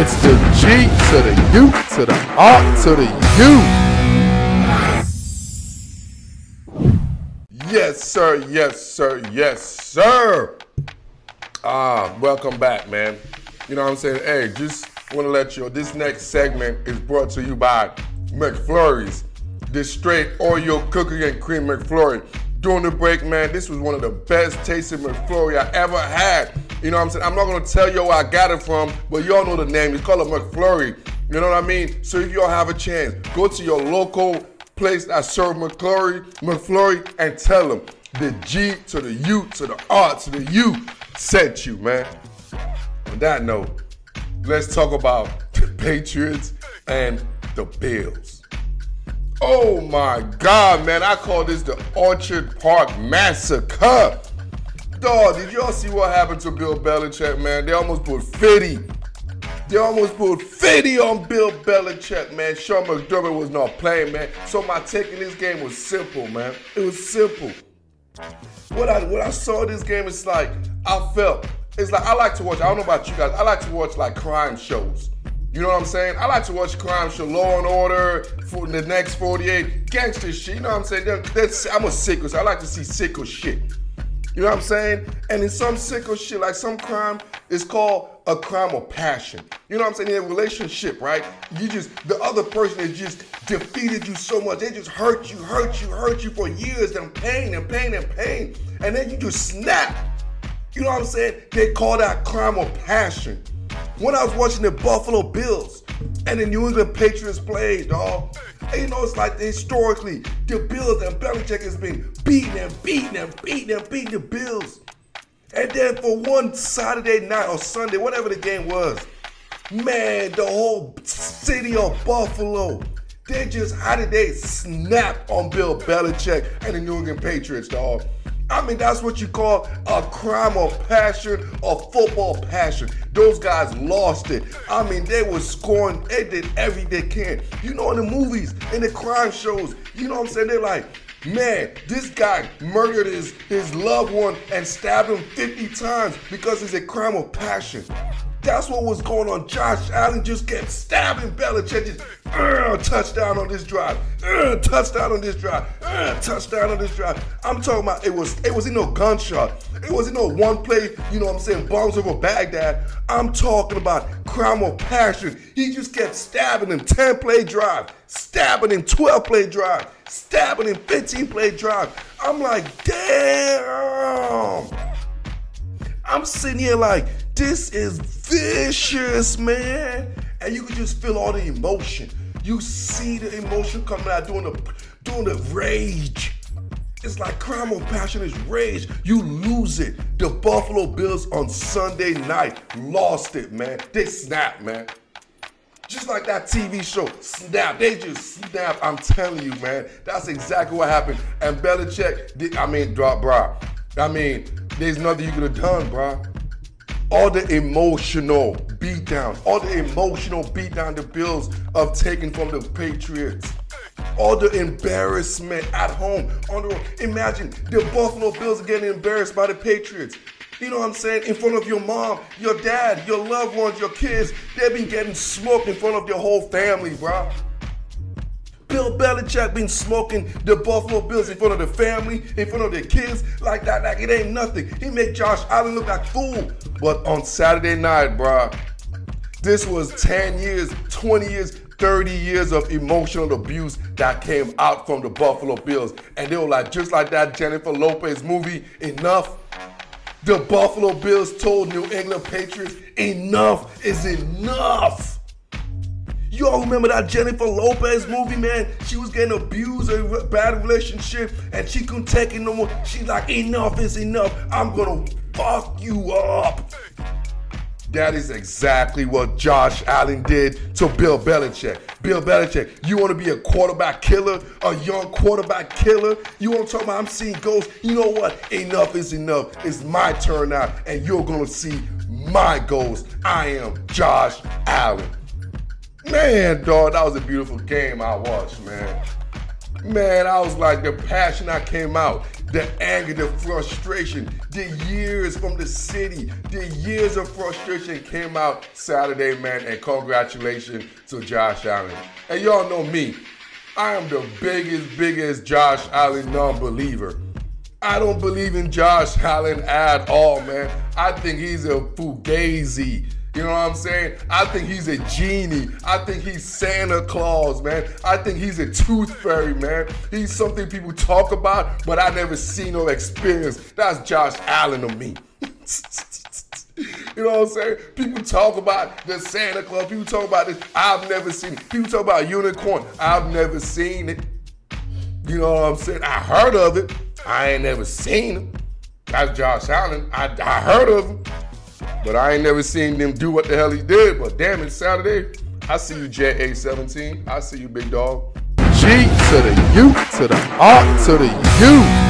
It's the G to the U to the R to the U. Yes, sir. Yes, sir. Yes, sir. Ah, welcome back, man. You know what I'm saying? Hey, just want to let you know this next segment is brought to you by McFlurry's, this straight Oreo cookie and cream McFlurry. During the break, man, this was one of the best tasting McFlurry I ever had. You know what I'm saying? I'm not gonna tell you where I got it from, but y'all know the name. It's called a McFlurry. You know what I mean? So if y'all have a chance, go to your local place that serve McFlurry, McFlurry, and tell them the G to the U to the R to the U sent you, man. On that note, let's talk about the Patriots and the Bills. Oh my God, man! I call this the Orchard Park Massacre. Dog, did y'all see what happened to Bill Belichick, man? They almost put 50. They almost put 50 on Bill Belichick, man. Sean McDermott was not playing, man. So my take in this game was simple, man. It was simple. What I what I saw this game, it's like I felt. It's like I like to watch. I don't know about you guys. I like to watch like crime shows. You know what I'm saying? I like to watch crime show, Law and Order, for the next 48, gangster shit. You know what I'm saying? I'm a sicko, so I like to see sicko shit. You know what I'm saying? And in some sicko shit, like some crime, it's called a crime of passion. You know what I'm saying? In a relationship, right? You just, the other person has just defeated you so much. They just hurt you, hurt you, hurt you for years and pain and pain and pain. And then you just snap. You know what I'm saying? They call that crime of passion. When I was watching the Buffalo Bills and the New England Patriots play, dog, and, you know, it's like historically, the Bills and Belichick has been beating and beating and beating and beating the Bills. And then for one Saturday night or Sunday, whatever the game was, man, the whole city of Buffalo, they just, how did they snap on Bill Belichick and the New England Patriots, dog? I mean, that's what you call a crime of passion or football passion. Those guys lost it. I mean, they were scoring, they did everything they can. You know, in the movies, in the crime shows, you know what I'm saying? They're like, man, this guy murdered his, his loved one and stabbed him 50 times because it's a crime of passion. That's what was going on. Josh Allen just kept stabbing Belichick. Just, uh, touchdown on this drive. Uh, touchdown on this drive. Uh, touchdown on this drive. I'm talking about it was it was in no gunshot. It was in no one play, you know what I'm saying, bombs over Baghdad. I'm talking about crime of passion. He just kept stabbing him 10 play drive, stabbing him 12 play drive, stabbing him 15 play drive. I'm like, damn. I'm sitting here like, this is vicious, man. And you can just feel all the emotion. You see the emotion coming out during the during the rage. It's like crime of passion is rage. You lose it. The Buffalo Bills on Sunday night lost it, man. They snapped, man. Just like that TV show, snap. They just snap. I'm telling you, man. That's exactly what happened. And Belichick, I mean, drop, bro. I mean, there's nothing you could have done, bro all the emotional beatdown, all the emotional beatdown the Bills of taking from the Patriots. All the embarrassment at home. On the road. Imagine the Buffalo Bills getting embarrassed by the Patriots. You know what I'm saying? In front of your mom, your dad, your loved ones, your kids. They've been getting smoked in front of your whole family, bro. Bill Belichick been smoking the Buffalo Bills in front of the family, in front of their kids, like that, like it ain't nothing. He made Josh Allen look like a fool. But on Saturday night, bruh, this was 10 years, 20 years, 30 years of emotional abuse that came out from the Buffalo Bills. And they were like, just like that Jennifer Lopez movie, enough. The Buffalo Bills told New England Patriots, enough is enough. You all remember that Jennifer Lopez movie, man? She was getting abused a bad relationship and she couldn't take it no more. She's like, enough is enough. I'm gonna fuck you up. That is exactly what Josh Allen did to Bill Belichick. Bill Belichick, you want to be a quarterback killer, a young quarterback killer? You want to talk about I'm seeing ghosts? You know what? Enough is enough. It's my turn now, and you're going to see my ghost. I am Josh Allen. Man, dog, that was a beautiful game I watched, man. Man, I was like, the passion I came out. the anger, the frustration, the years from the city, the years of frustration came out Saturday, man. And congratulations to Josh Allen. And y'all know me, I am the biggest, biggest Josh Allen non-believer. I don't believe in Josh Allen at all, man. I think he's a fugazi. You know what I'm saying? I think he's a genie. I think he's Santa Claus, man. I think he's a tooth fairy, man. He's something people talk about, but I never seen or experienced. That's Josh Allen to me. you know what I'm saying? People talk about the Santa Claus. People talk about this. I've never seen it. People talk about unicorn. I've never seen it. You know what I'm saying? I heard of it. I ain't never seen him. That's Josh Allen. I, I heard of him. But I ain't never seen them do what the hell he did. But damn it, Saturday, I see you, Jet A17. I see you, big dog. G to the U to the R to the U.